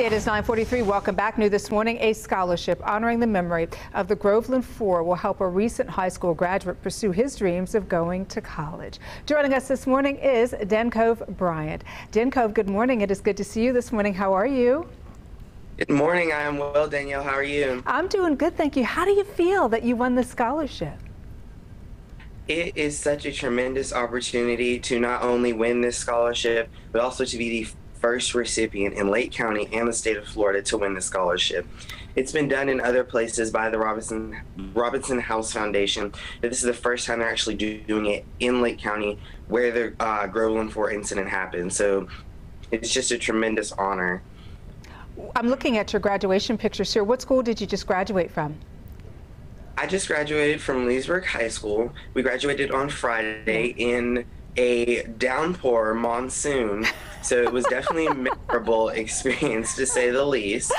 It is 943. Welcome back. New this morning, a scholarship honoring the memory of the Groveland Four will help a recent high school graduate pursue his dreams of going to college. Joining us this morning is Dencov Bryant. Dencov, good morning. It is good to see you this morning. How are you? Good morning. I am well, Danielle. How are you? I'm doing good, thank you. How do you feel that you won the scholarship? It is such a tremendous opportunity to not only win this scholarship, but also to be the first recipient in Lake County and the state of Florida to win the scholarship. It's been done in other places by the Robinson Robinson House Foundation, but this is the first time they're actually doing it in Lake County where the uh, Groveland 4 incident happened. So it's just a tremendous honor. I'm looking at your graduation pictures here. What school did you just graduate from? I just graduated from Leesburg High School. We graduated on Friday in a downpour monsoon. So it was definitely a memorable experience to say the least.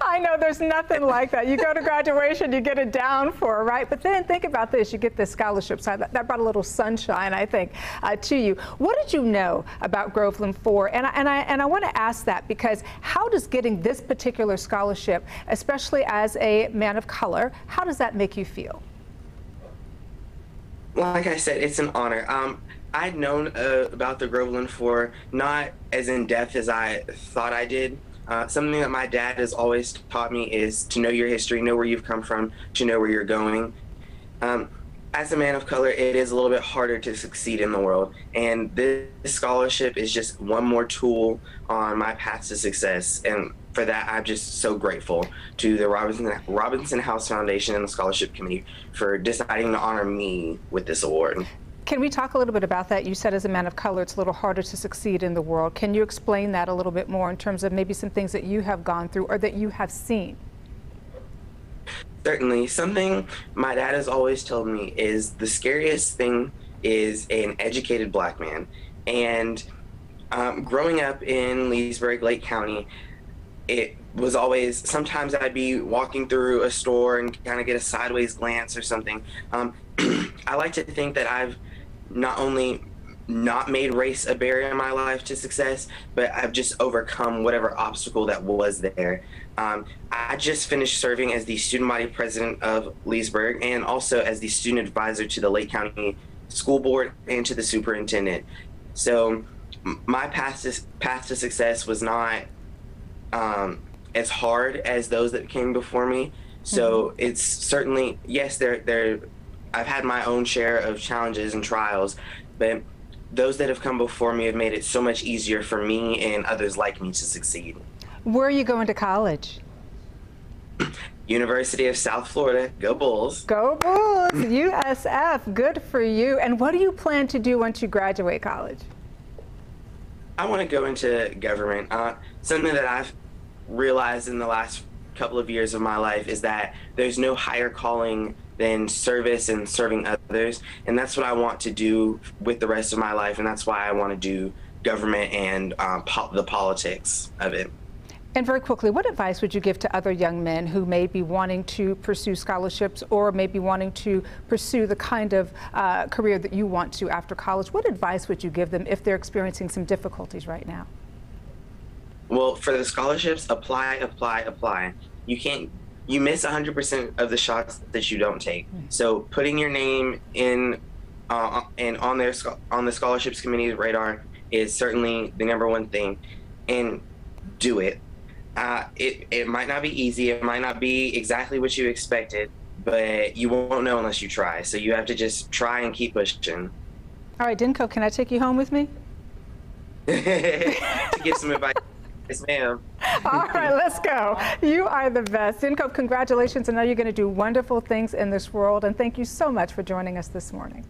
I know there's nothing like that. You go to graduation, you get a downpour, right? But then think about this: you get this scholarship side. That, that brought a little sunshine, I think, uh, to you. What did you know about Groveland Four? And I, and I and I want to ask that because how does getting this particular scholarship, especially as a man of color, how does that make you feel? Like I said, it's an honor. Um, I'd known uh, about the Groveland Four not as in depth as I thought I did. Uh, something that my dad has always taught me is to know your history, know where you've come from, to know where you're going. Um, as a man of color, it is a little bit harder to succeed in the world, and this scholarship is just one more tool on my path to success. And for that, I'm just so grateful to the Robinson Robinson House Foundation and the Scholarship Committee for deciding to honor me with this award. Can we talk a little bit about that? You said as a man of color, it's a little harder to succeed in the world. Can you explain that a little bit more in terms of maybe some things that you have gone through or that you have seen? Certainly. Something my dad has always told me is the scariest thing is an educated black man. And um, growing up in Leesburg, Lake County, it was always sometimes I'd be walking through a store and kind of get a sideways glance or something. Um, I like to think that I've not only not made race a barrier in my life to success, but I've just overcome whatever obstacle that was there. Um, I just finished serving as the student body president of Leesburg and also as the student advisor to the Lake County School Board and to the superintendent. So my path to, path to success was not um, as hard as those that came before me. So mm-hmm. it's certainly yes, there there. I've had my own share of challenges and trials, but those that have come before me have made it so much easier for me and others like me to succeed. Where are you going to college? University of South Florida. Go Bulls. Go Bulls. USF. Good for you. And what do you plan to do once you graduate college? I want to go into government. Uh, something that I've realized in the last couple of years of my life is that there's no higher calling than service and serving others. And that's what I want to do with the rest of my life. And that's why I want to do government and um, po the politics of it. And very quickly, what advice would you give to other young men who may be wanting to pursue scholarships or maybe wanting to pursue the kind of uh, career that you want to after college? What advice would you give them if they're experiencing some difficulties right now? Well, for the scholarships, apply, apply, apply. You can't, you miss 100% of the shots that you don't take. Mm. So putting your name in uh, and on their on the scholarships committee's radar is certainly the number one thing, and do it. Uh, it it might not be easy. It might not be exactly what you expected, but you won't know unless you try. So you have to just try and keep pushing. All right, Dencov, can I take you home with me? to give some advice. Yes, ma'am. All right, let's go. You are the best. Inco, congratulations. I know you're going to do wonderful things in this world. And thank you so much for joining us this morning.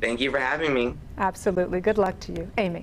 Thank you for having me. Absolutely. Good luck to you. Amy.